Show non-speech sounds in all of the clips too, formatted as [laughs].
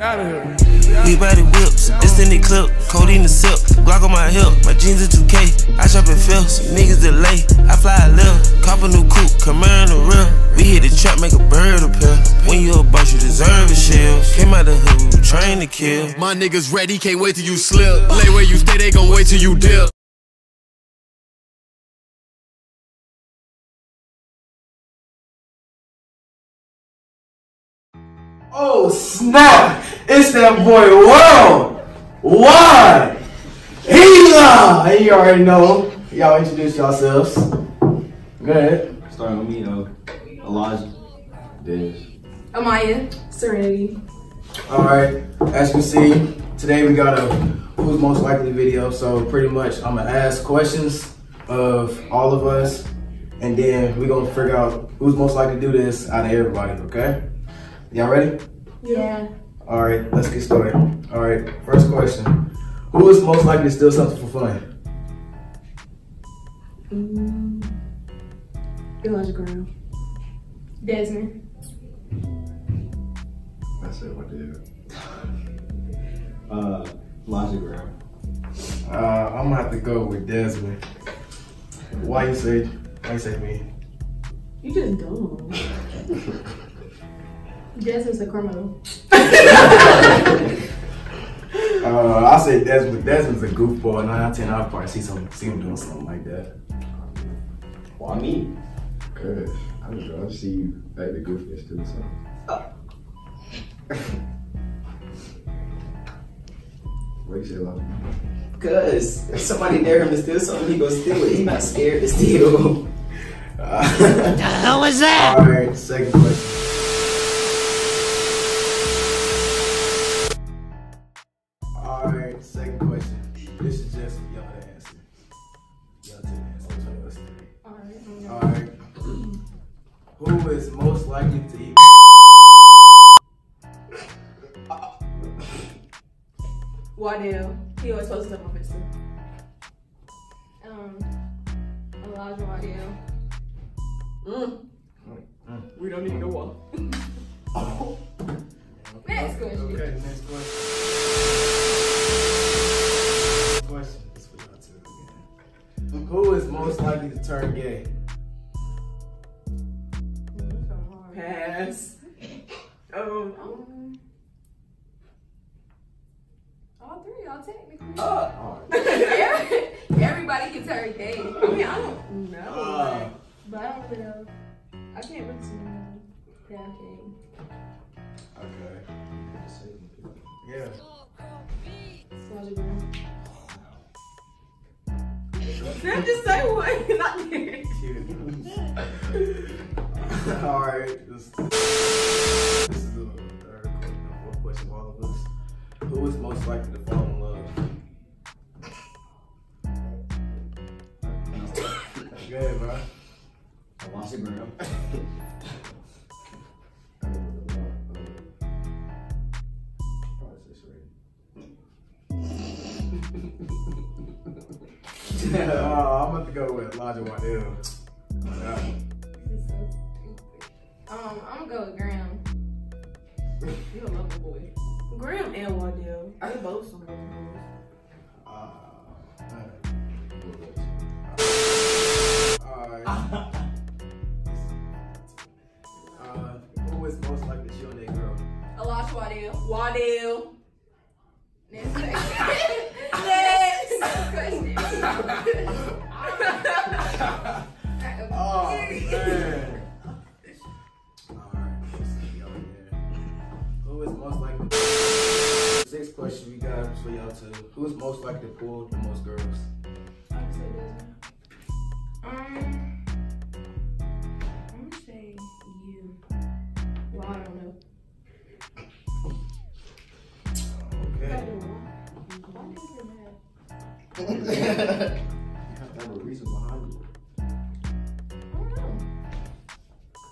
Out of here. Big body whips, this in the clip, codeine the sip, Glock on my hip, my jeans are 2K, I shop in Phil's, niggas delay, I fly a lift, cop a new coupe, Camaro in the real, we hit the trap, make a bird appear, when you a boss, you deserve a shield, came out the hood, we trained to kill. My niggas ready, can't wait till you slip. Lay where you stay, they gon' wait till you dip. Oh snap! It's that boy World! Why? Hila! Hey, you already know. Y'all introduce yourselves. Go ahead. Starting with me, though. Elijah. Diz. Amaya. Serenity. Alright, as you can see, today we got a who's most likely video. So pretty much I'm gonna ask questions of all of us and then we're gonna figure out who's most likely to do this out of everybody, okay? Y'all ready? Yeah. All right, let's get started. All right, first question. Who is most likely to steal something for fun? Mm. Elijah Graham. Desmond. That's it, what did [laughs] Uh, Elijah Graham. Uh, I'm gonna have to go with Desmond. Why you say, why you say me? You just dumb. Desmond's a criminal. Uh, I say Desmond. Desmond's a goofball. Nine out of ten, I'll probably see some, see him doing something like that. Why me? Cause I don't know, I see you like the goofiest too, so. what you say, Elijah? Cause if somebody dare him to steal something, he go steal it. He not scared to steal. [laughs] Uh, hell was that? All right, second question. He always posts stuff on Facebook. Um, Elijah Waddell. Mm. We don't need no one. [laughs] Next question. Okay, next question. Question. This for y'all two again. Who is most likely to turn gay? Pass. [laughs] Um, um, all three, y'all technically. Oh. [laughs] Everybody can turn gay. I mean, I don't know. Uh, but I don't know. I can't really see them. Yeah, I can. okay. Yeah. Elijah Graham. Then just say one. [laughs] Not there. [laughs] All right. This, this Who is most likely to fall in love? Good, bro. Elijah Graham. uh, I'm about to go with Elijah Waddell. Yeah. This is so stupid. Um, I'm gonna go with Graham. Graham and Waddell. They both some Who is most likely to pull the most girls? Um, I'm gonna say you. Well, I don't know. Okay. Why do you get mad? You have to have a reason behind it. I don't know.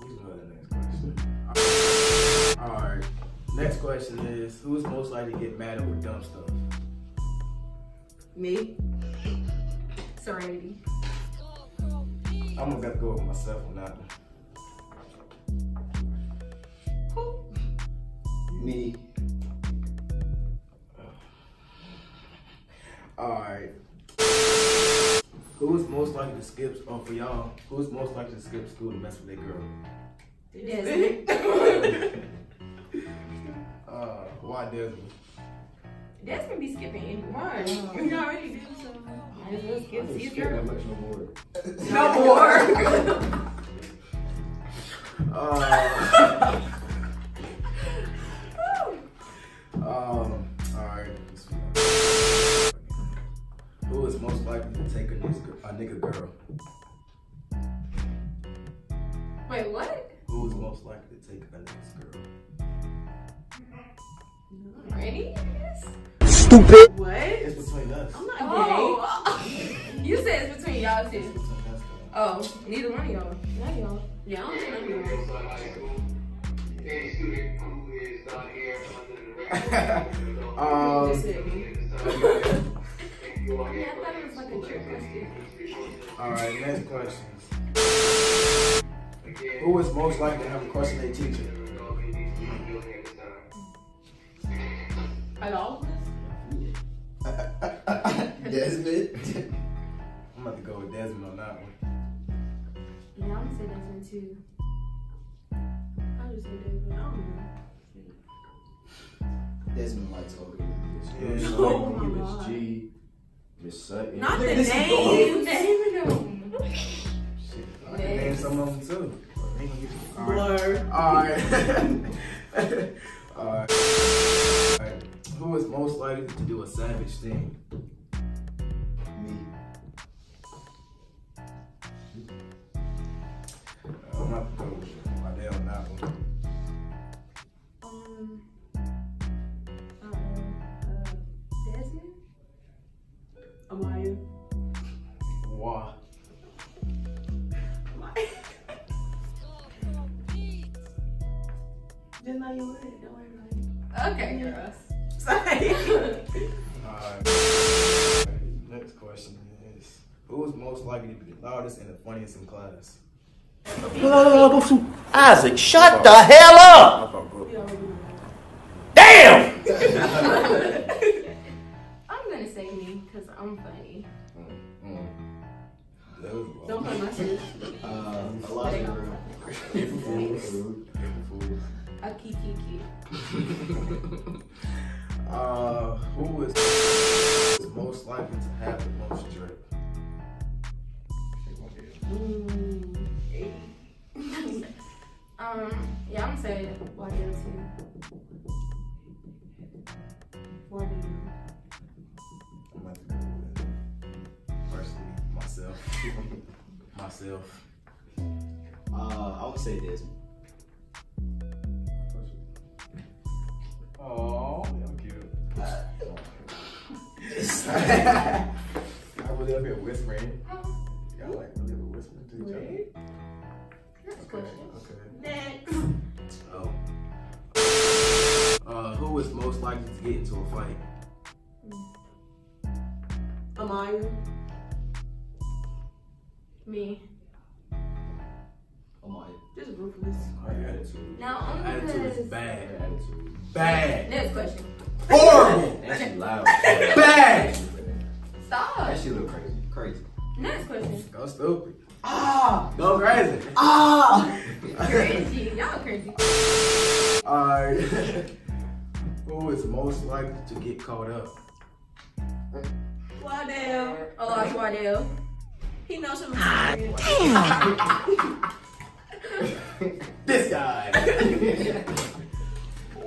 We can go to the next question. Alright. Next question is who is most likely to get mad over dumb stuff? Me. Serenity. I'm gonna have to go with myself or not. one. Me. Uh, alright. Who's most likely to skip, or for y'all, who's most likely to skip school to mess with their girl? Desmond. [laughs] uh, why Desmond? Desmond be skipping anyway. You already do so. Might as well I skip. don't See if you're that much no more. no more. [laughs] Uh, Stupid. What? It's between us. I'm not gay. You said it's between y'all It's two. Oh, neither one of y'all. Not y'all. Yeah, I don't think none of y'all. um, Just said me. okay. Yeah, I thought it was like a trick question. Alright, next question. Who is most likely to have a crush on their teacher? Like all of us? [laughs] Desmond. I'm about to go with Desmond on that one. Yeah, I'm gonna say Desmond too. I'll just say Desmond. I don't know. Desmond likes older than. Yeah. Miss Oh my Miss God. G, Miss Sutton. Not the Nigga, this is name. Naming them. Shit, I can name some of them too. but they gonna get you- Blur. Alright. Alright. Alright. Who is most likely to do a savage thing? Me. I'm not gonna go with my dad on that one. Um. Uh, uh, Desmond? Amaya. Why? [laughs] Just know you would. Don't worry about it. Okay, you're us. Sorry. Alright. Next question is Who is most likely to be the loudest and the funniest in class? Isaac, shut the hell up! I thought bro. You already know. Damn! [laughs] I'm gonna say me because I'm funny. Mm. That was wrong. Don't hurt my sis. Uh, Elijah Brown. April Fool. April Fool. A myself. myself. Uh, I would say Desmond. Oh, y'all cute. [laughs] I really up here whispering. Y'all like really up here whispering to each other. Next Okay. question. Okay. Next. Oh. Uh, who is most likely to get into a fight? Amaya. Me. Oh my. Just ruthless. My attitude. Now only Attitude is because. bad. Attitude. Bad. Next question. Horrible. And she loud. [laughs] Bad. Stop. That shit look crazy. Crazy. Next question. Go stupid. Ah! Go crazy. Ah! Crazy. Y'all crazy. Alright. [laughs] who is most likely to get caught up? Wardell. Oh, it's Wardell. He knows ah, some [laughs] This guy. [laughs]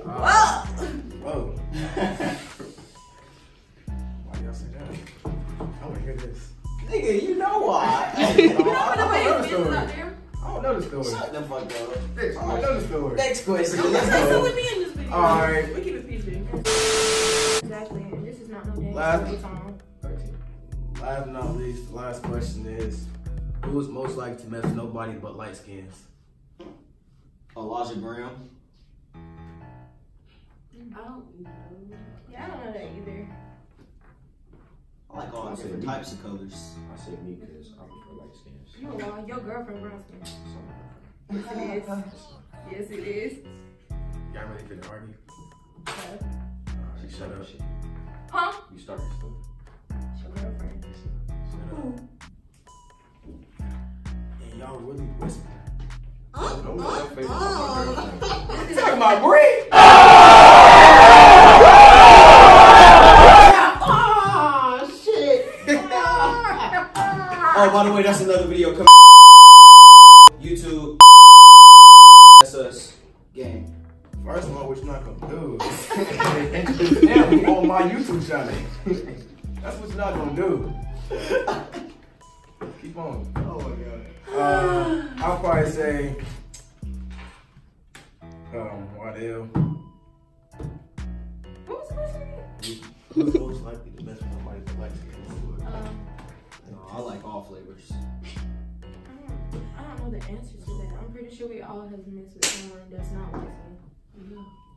Whoa. Whoa. Why y'all say that? Oh, I want to hear this. Nigga, you know why. [laughs] You know I the way don't know feels out story. there? I don't know the story. Shut the fuck up. Next, I don't know the story. Next question. Don't Let's go. with me in this video. Alright. We keep it PG. Exactly. And this is not no damn Last- story time. 13. Last but not least, the last question is Who is most likely to mess with nobody but light skins? Elijah Graham. I don't know. Yeah, I don't know that either. I like all different types of colors. I say me because I prefer light skins. You know why? Your girlfriend brown skin. Some Yes, it is. Yes, it is. Y'all ready for the argue? Uh, Alright, shut up. Huh? You started stuff. And y'all really whispering. Uh, uh, let your uh. my girl. You talking about? Oh shit! [laughs] oh, by the way, that's another video coming.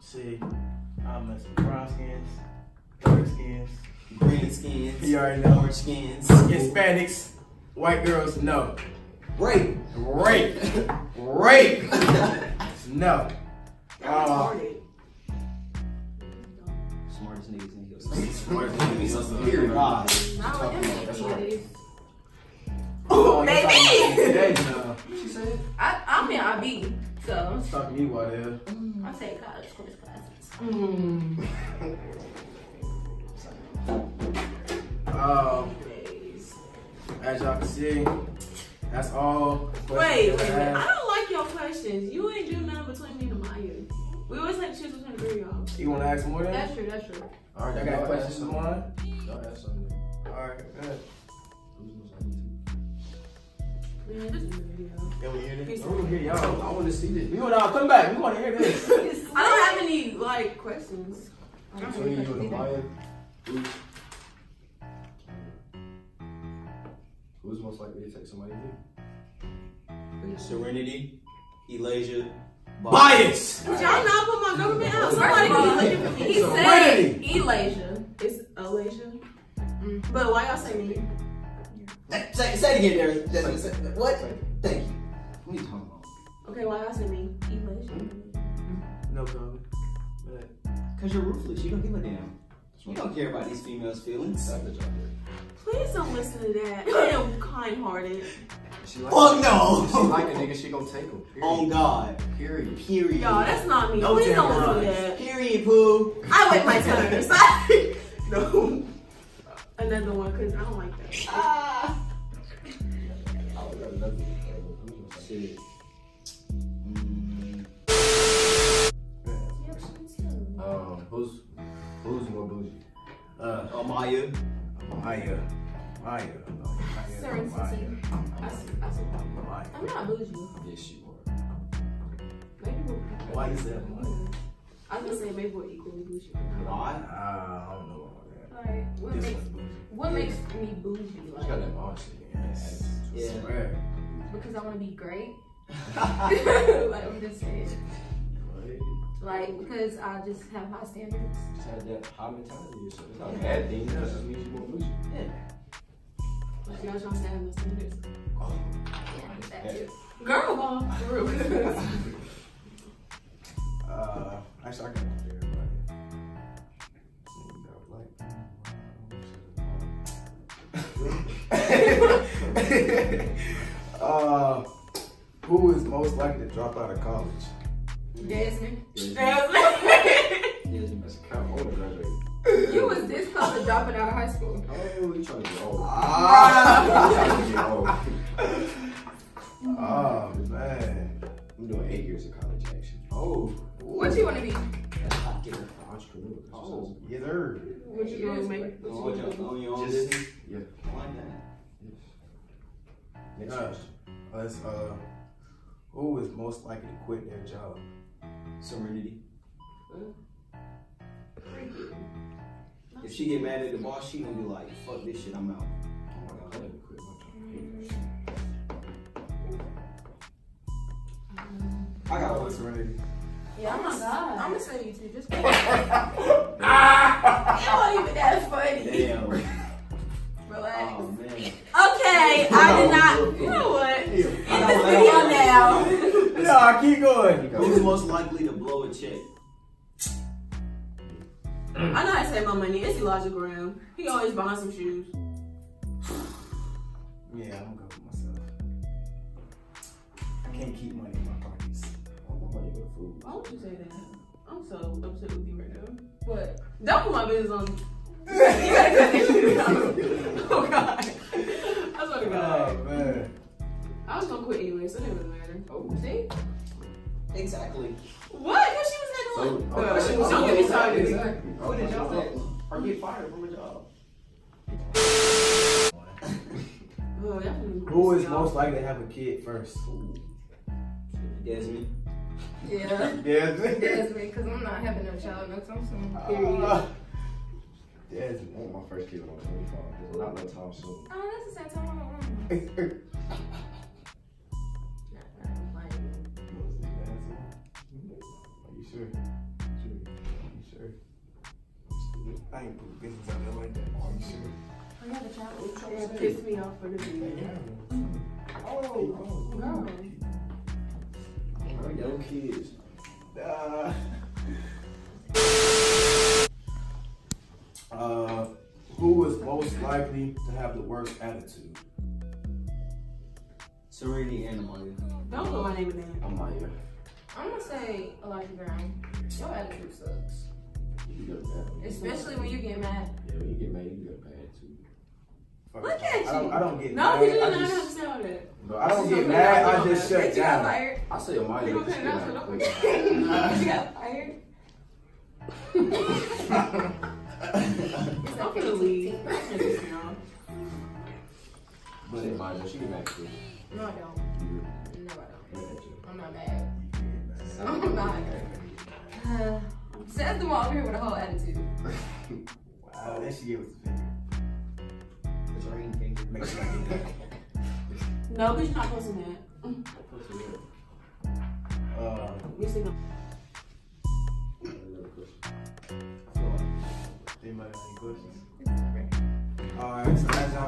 See, I mess with brown skins, dark skins. Green skins. You already know. Orange skins. Hispanics, white girls, no. Rape. Rape. [laughs] Rape. No. Uh, Smartest niggas in here. Smartest niggas in here. God. Not with them That's niggas. oh, baby. Today, no. She said. I, I'm in IB, so Talking to you, Waddell. I take college course classes. Um, as y'all can see, that's all. Wait, wait, I wait. I don't like your questions. You ain't do nothing between me and Maya. We always have to choose between the three of y'all. You want to ask more then? That's true, that's true. All right, Y'all got questions for one? Y'all ask something. All right, good. Can we hear this? He's- want to hear y'all. I want to see this. We want to come back. We want to hear this. I don't have any, like, questions. I don't have Between any you and questions who's who's most likely to take somebody new? Serenity, Elijah, Bias. Did y'all not put my government out? Somebody can be looking for me. He Serenity. said Elijah. It's Elijah. Mm. But why y'all say me? Say, say it again, Darren. Say- say- What? Thank you. What are you talking about? Okay, why y'all say me? Elijah. No comment. Cause you're ruthless. You don't give a damn. You don't care about these females' feelings. Savage out there. Please don't listen to that. I am kind-hearted. She like, Fuck She like a nigga, she gonna take him. Period. On God. Period. Period. Y'all, that's not me. No Please don't temper listen to on. that. Period, poo. I wait my turn. [laughs] Sorry. no. Another one, cause I don't like that. Ah. [laughs] Who's most likely- Shit. Mm, Um, who's who's more bougie? Uh, oh, Maya. Maya. Maya. No, Maya. Serenity. I see, I see. Maya. I'm not bougie. Yes, you are. Maybe we're Why you say Maya? I was gonna say maybe we're equally bougie. Why? Uh, I don't know about that. Like, what This makes one's bougie. what makes me bougie? She Like, got that mom shit. Yes. Yeah. Swear. Because I want to be great. [laughs] [laughs] like I'm just saying. Like because I just have high standards. Just had that high mentality or something. It's not a bad thing. It just means you more bougie. Like y'all trying to say I have no standards. Oh, Yeah, that too. Girl, ball. [laughs] For real. Uh, actually, I can hear everybody. Uh, who is most likely to drop out of college? Desmond. Desmond. Desmond. That's a count. I graduate. You was this close to dropping out of high school. Oh, you trying to get old. Ah, trying to get old. oh man. I'm doing eight years of college, actually. Oh. What do you want to be? That's hot. Get her. Entrepreneur. Oh, yes, sir. What you gonna make? Oh, you on gonna on Just- Yeah. I like that. Next Uh, question. let's uh, who is most likely to quit their job? Serenity. do? If she get mad at the boss, she gonna be like, "Fuck this shit, I'm out." Oh my god, I didn't quit my. I got one. Serenity. Yeah, I'm Oh my gonna, God. I'm gonna say you too. Just [laughs] [laughs] it wasn't even that funny. Damn. Relax. Man. Okay, [laughs] I did not. You know what? End this video now. No, keep going. Who's most likely to blow a check? I know how to save my money. It's Elijah Graham. He always buying some shoes. Yeah, I'm gonna go with myself. I can't keep money in my pockets. I want money for food. Why would you say that? I'm so upset with you right now. What? Don't put my business on. You gotta cut this shit out. Oh god. I swear to God. Oh man. I was gonna quit anyway, so it didn't really matter. Oh. See? Exactly. What? Because she was So, handling. oh, Uh, she don't get me started. Exactly. Quit a job Exactly. or get fired from a job. Oh, Who is most likely to have a kid first? Desmond. Yeah. Desmond. Desmond, because I'm not having no child no time soon. Period. Uh, I Desmond. want my first kid when I'm 25. It's not no time soon. Oh, that's the same time I'm on. [laughs] Are you sure? Sure. Are you sure? I ain't put business out there like that. Are you sure? I got a child. Yeah, pissed me off for the video. Oh, Girl. Oh, young kids. Uh, [laughs] most likely to have the worst attitude? Serenity and Amalia. Don't put my name in there. I'm out. I'm gonna say Elijah Brown. Your attitude sucks. You can go to bed. Especially when you get mad. Yeah, when you get mad, you can go to bed too. Fuck Look it. at I don't, you. I don't get No, mad. because you I don't know how to just, sound it. But I don't get mad. I just shut down. fired. I say Amalia. You gonna just cut it out so mad don't quick. [laughs] You got leave. That shit pissed me off. But Amalia, she get mad quick. No, I don't. You No, I don't. good at you. I'm not mad. I'm not. Uh, [sighs] Seth the one over here with a whole attitude. Wow, that shit was the finger. The green finger. Make sure I get that. [laughs] No, because you're not posting that. Uh, You see no. anybody got any questions?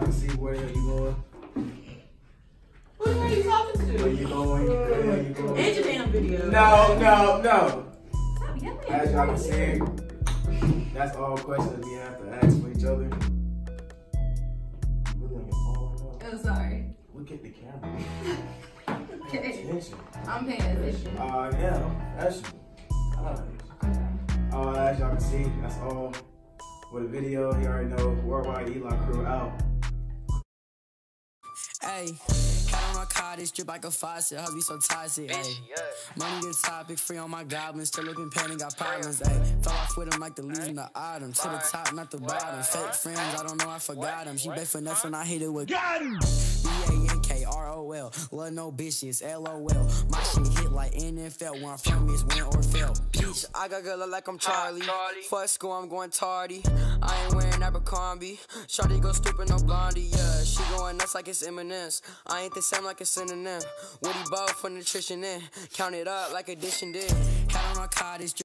Alright, so as y'all can see, where you going? Who are you talking to? Where you going? Where you going? End your damn video. No, no, no. Stop yelling. As y'all can see, that's all questions we have to ask for each other. You Really on your phone right? Oh, sorry. Look at the camera. [laughs] Okay. Attention. I'm paying attention. Uh, yeah, that's. Alright. Uh, as y'all can see, that's all for the video. You already know, Worldwide Eli Crew out. Hey, cat on my cottage, drip like a faucet, hubby so toxic. Hey, money the topic, free on my goblins, still looking pain and got problems. Hey, fell off with him like the leaves in the autumn, to the top, not the bottom. Fake friends, I don't know, I forgot them. She bet for nothing, I hit it with. Got him. B A N K R O L, love no bitches, L O L. My shit hit like NFL, where I'm from is win or fail. Bitch, I got good look like I'm Charlie. Fuck school, I'm going tardy. I ain't wearing Abercrombie. Shawty go stupid, no blondie, yeah. She going nuts like it's M&M's. I ain't the same like a synonym. Woody Bow for nutrition in. Count it up like addition did. Hat on my cottage.